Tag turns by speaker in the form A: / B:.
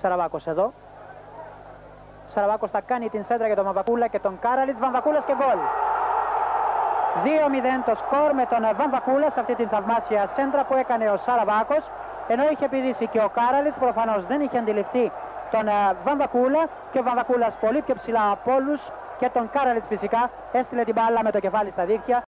A: Σαραβάκος εδώ. Σαραβάκος θα κάνει την σέντρα για τον Βαμβακούλα και τον Κάραλιτς. Βαμβακούλας και γκολ. 2-0 το σκορ με τον ε, Βαμβακούλα σε αυτή την θαυμάσια σέντρα που έκανε ο Σαραβάκος. Ενώ είχε πηδήσει και ο Κάραλιτς, προφανώς δεν είχε αντιληφθεί τον ε, Βαμβακούλα και ο Βαμβακούλας πολύ πιο ψηλά από όλους και τον Κάραλιτς φυσικά έστειλε την μπάλα με το κεφάλι στα δίκτυα